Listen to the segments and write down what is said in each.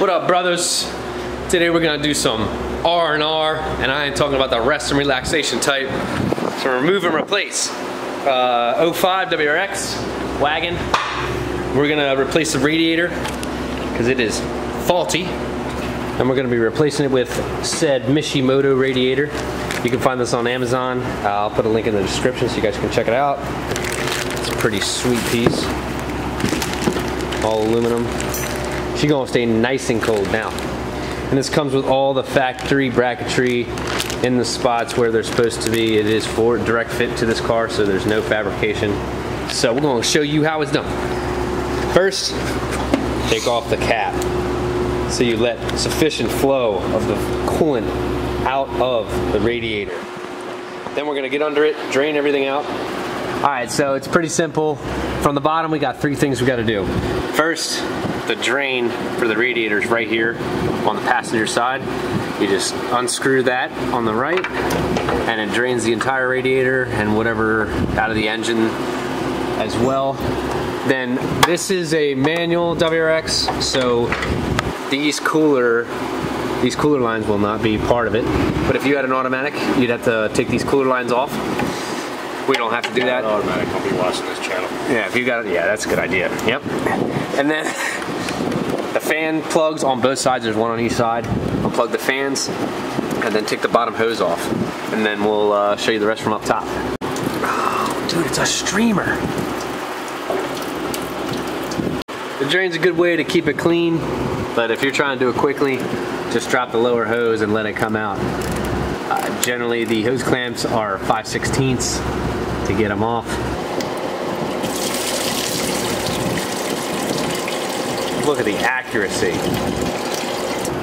What up, brothers? Today we're gonna do some R and I ain't talking about the rest and relaxation type. So remove and replace uh, 05 WRX wagon. We're gonna replace the radiator because it is faulty, and we're gonna be replacing it with said Mishimoto radiator. You can find this on Amazon. Uh, I'll put a link in the description so you guys can check it out. It's a pretty sweet piece, all aluminum. She's gonna stay nice and cold now. And this comes with all the factory bracketry in the spots where they're supposed to be. It is for direct fit to this car, so there's no fabrication. So we're gonna show you how it's done. First, take off the cap. So you let sufficient flow of the coolant out of the radiator. Then we're gonna get under it, drain everything out. All right, so it's pretty simple. From the bottom, we got three things we gotta do. First, the drain for the radiators right here on the passenger side. You just unscrew that on the right and it drains the entire radiator and whatever out of the engine as well. Then this is a manual WRX, so these cooler these cooler lines will not be part of it. But if you had an automatic, you'd have to take these cooler lines off. We don't have to do that. Automatic. I'll be watching this channel. Yeah, if you got it, yeah, that's a good idea. Yep. And then the fan plugs on both sides. There's one on each side. Unplug the fans, and then take the bottom hose off, and then we'll uh, show you the rest from up top. Oh, dude, it's a streamer. The drain's a good way to keep it clean, but if you're trying to do it quickly, just drop the lower hose and let it come out. Uh, generally, the hose clamps are 5 16ths to get them off. Look at the accuracy.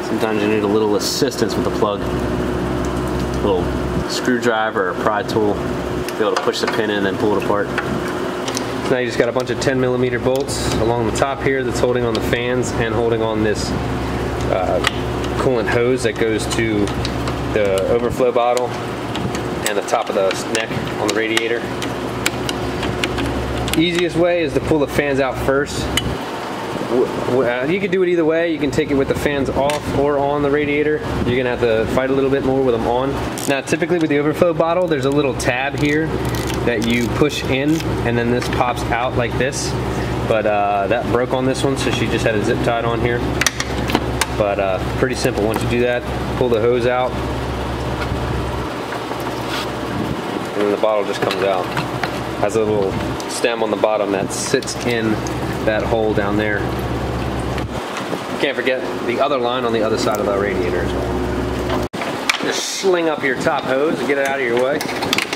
Sometimes you need a little assistance with the plug. A little screwdriver or pry tool. To be able to push the pin in and then pull it apart. So now you just got a bunch of 10 millimeter bolts along the top here that's holding on the fans and holding on this uh, coolant hose that goes to the overflow bottle and the top of the neck on the radiator. Easiest way is to pull the fans out first you can do it either way. You can take it with the fans off or on the radiator. You're gonna have to fight a little bit more with them on. Now, typically with the overflow bottle, there's a little tab here that you push in and then this pops out like this. But uh, that broke on this one, so she just had a zip tied on here. But uh, pretty simple. Once you do that, pull the hose out. And then the bottle just comes out. Has a little stem on the bottom that sits in that hole down there. Can't forget the other line on the other side of the radiator as well. Just sling up your top hose and get it out of your way.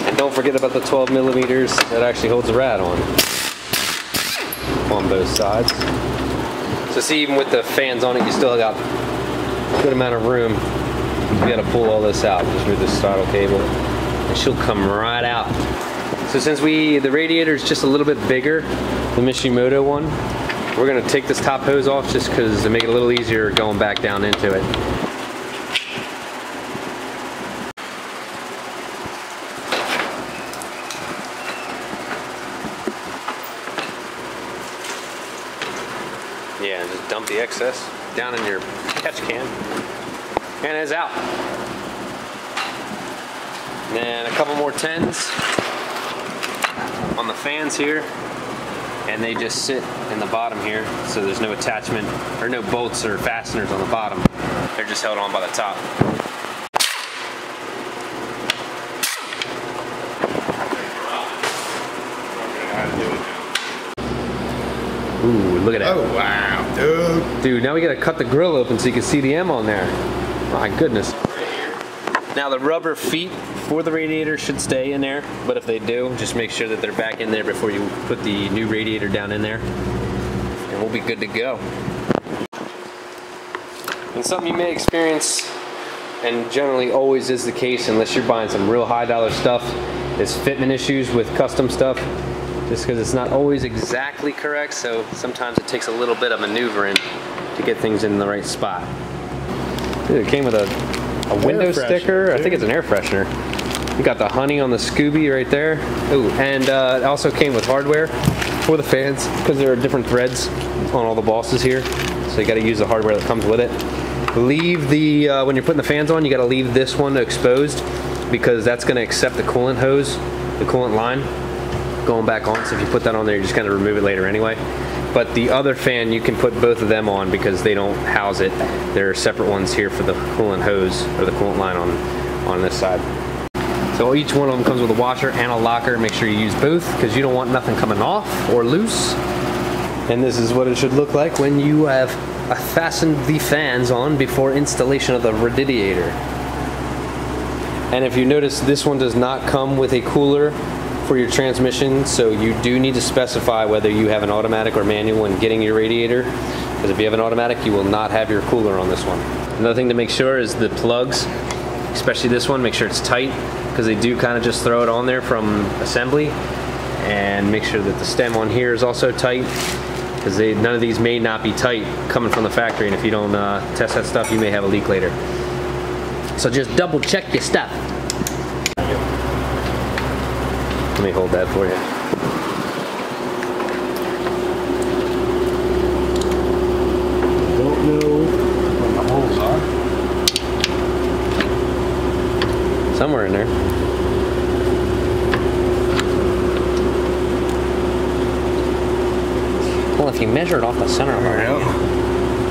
And don't forget about the 12 millimeters that actually holds the rad on. On both sides. So see, even with the fans on it, you still got a good amount of room. You gotta pull all this out just with this throttle cable. And she'll come right out. So since we, the radiator is just a little bit bigger, the Mishimoto one, we're gonna take this top hose off just because to make it a little easier going back down into it. Yeah, just dump the excess down in your catch can. And it's out. And a couple more tens on the fans here and they just sit in the bottom here so there's no attachment or no bolts or fasteners on the bottom they're just held on by the top Ooh, look at that. Oh wow, dude. Dude, now we gotta cut the grill open so you can see the M on there. My goodness. Now the rubber feet for the radiator should stay in there, but if they do, just make sure that they're back in there before you put the new radiator down in there. And we'll be good to go. And something you may experience, and generally always is the case unless you're buying some real high dollar stuff, is fitment issues with custom stuff. Just because it's not always exactly correct, so sometimes it takes a little bit of maneuvering to get things in the right spot. Dude, it came with a a window sticker. freshener, I think it's an air freshener. You got the honey on the Scooby right there. Ooh, and uh, it also came with hardware for the fans because there are different threads on all the bosses here. so you got to use the hardware that comes with it. Leave the, uh, when you're putting the fans on, you got to leave this one exposed because that's going to accept the coolant hose, the coolant line going back on. So if you put that on there, you're just going to remove it later anyway. But the other fan, you can put both of them on because they don't house it. There are separate ones here for the coolant hose or the coolant line on, on this side. So each one of them comes with a washer and a locker. Make sure you use both because you don't want nothing coming off or loose. And this is what it should look like when you have uh, fastened the fans on before installation of the radiator. And if you notice, this one does not come with a cooler for your transmission, so you do need to specify whether you have an automatic or manual when getting your radiator. Because if you have an automatic, you will not have your cooler on this one. Another thing to make sure is the plugs, especially this one, make sure it's tight because they do kind of just throw it on there from assembly. And make sure that the stem on here is also tight because none of these may not be tight coming from the factory and if you don't uh, test that stuff you may have a leak later. So just double check your stuff. Let me hold that for you. Don't know where the holes are. Somewhere in there. Well, if you measure it off the center of There our we go.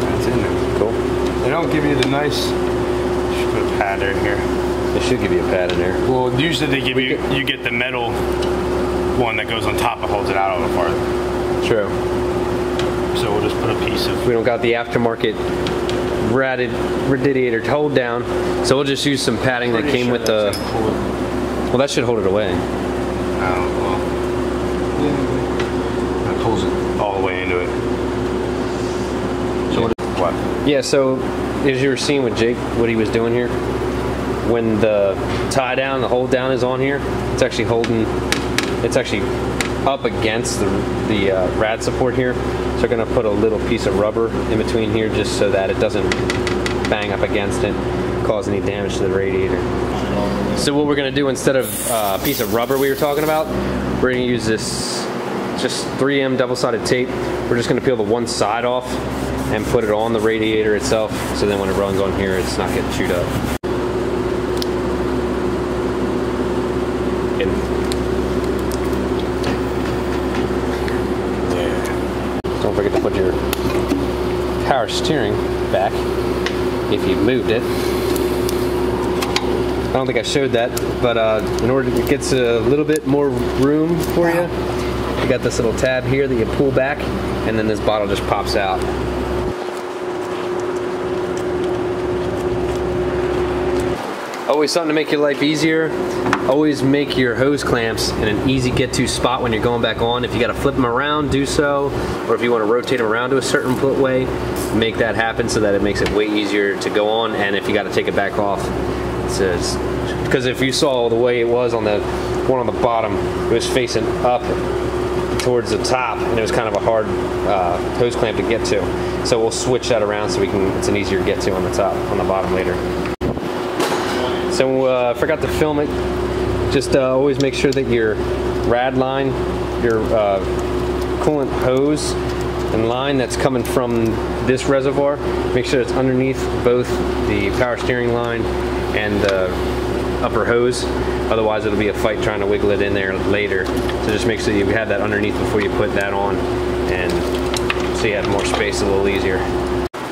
That's in there. cool. They don't give you the nice. Should put a pad in here. They should give you a pad in there. Well, usually they give you you get the metal one that goes on top and holds it out a little farther. True. So we'll just put a piece of. We don't got the aftermarket ratted radiator hold down, so we'll just use some padding that came sure with the. that's gonna pull it. Well, that should hold it away. I don't. That pulls it all the way into it. So what? What? Yeah, so as you were seeing with Jake, what he was doing here, when the tie down, the hold down is on here, it's actually holding, it's actually up against the, the uh, rad support here. So we're gonna put a little piece of rubber in between here just so that it doesn't bang up against it, cause any damage to the radiator. So what we're gonna do instead of uh, a piece of rubber we were talking about, we're gonna use this just 3M double-sided tape. We're just gonna peel the one side off and put it on the radiator itself. So then when it runs on here, it's not getting chewed up. And Yeah. don't forget to put your power steering back if you moved it. I don't think I showed that, but uh, in order to get a little bit more room for you, you got this little tab here that you pull back, and then this bottle just pops out. Always something to make your life easier. Always make your hose clamps in an easy get to spot when you're going back on. If you got to flip them around, do so. Or if you want to rotate them around to a certain way, make that happen so that it makes it way easier to go on. And if you got to take it back off, it's because if you saw the way it was on the one on the bottom, it was facing up towards the top, and it was kind of a hard uh, hose clamp to get to. So we'll switch that around so we can. It's an easier get to on the top, on the bottom later. So uh, I forgot to film it. Just uh, always make sure that your rad line, your uh, coolant hose and line that's coming from this reservoir, make sure it's underneath both the power steering line and the upper hose. Otherwise, it'll be a fight trying to wiggle it in there later. So just make sure you have that underneath before you put that on, and so you have more space a little easier.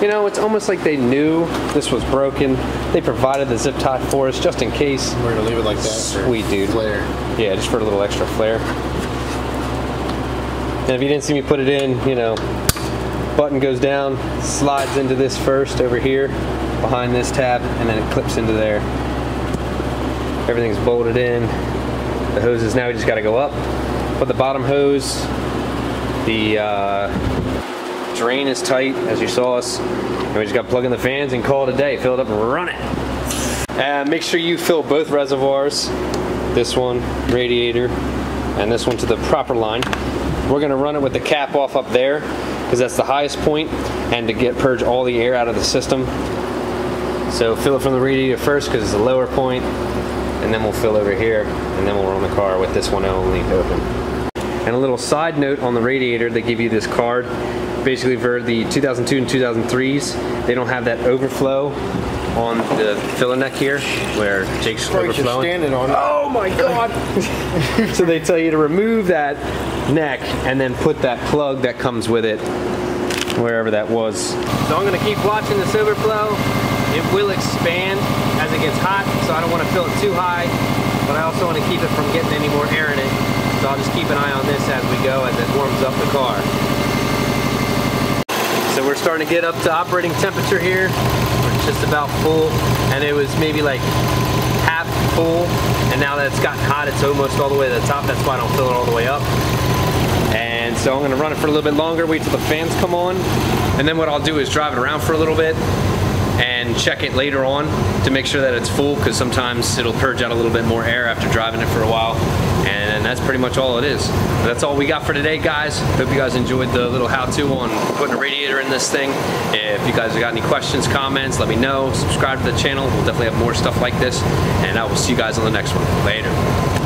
You know, it's almost like they knew this was broken. They provided the zip tie for us just in case. We're gonna leave it like that. Sweet, dude. Flare. Yeah, just for a little extra flair. And if you didn't see me put it in, you know, button goes down, slides into this first over here, behind this tab, and then it clips into there. Everything's bolted in. The hoses now we just got to go up. Put the bottom hose. The uh, drain is tight, as you saw us. And we just got to plug in the fans and call it a day. Fill it up and run it. And make sure you fill both reservoirs. This one, radiator, and this one to the proper line. We're gonna run it with the cap off up there because that's the highest point and to get purge all the air out of the system. So fill it from the radiator first because it's the lower point and then we'll fill over here and then we'll run the car with this one only open. And a little side note on the radiator, they give you this card. Basically for the 2002 and 2003s, they don't have that overflow on the filler neck here where Jake's Christ, overflowing. standing on it. Oh my god! so they tell you to remove that neck and then put that plug that comes with it wherever that was. So I'm gonna keep watching this overflow. It will expand as it gets hot, so I don't want to fill it too high, but I also want to keep it from getting any more air in it. So I'll just keep an eye on this as we go as it warms up the car. So we're starting to get up to operating temperature here. We're just about full, and it was maybe like half full, and now that it's gotten hot, it's almost all the way to the top. That's why I don't fill it all the way up. And so I'm gonna run it for a little bit longer, wait till the fans come on, and then what I'll do is drive it around for a little bit check it later on to make sure that it's full because sometimes it'll purge out a little bit more air after driving it for a while. And that's pretty much all it is. That's all we got for today, guys. Hope you guys enjoyed the little how-to on putting a radiator in this thing. If you guys have got any questions, comments, let me know. Subscribe to the channel. We'll definitely have more stuff like this. And I will see you guys on the next one. Later.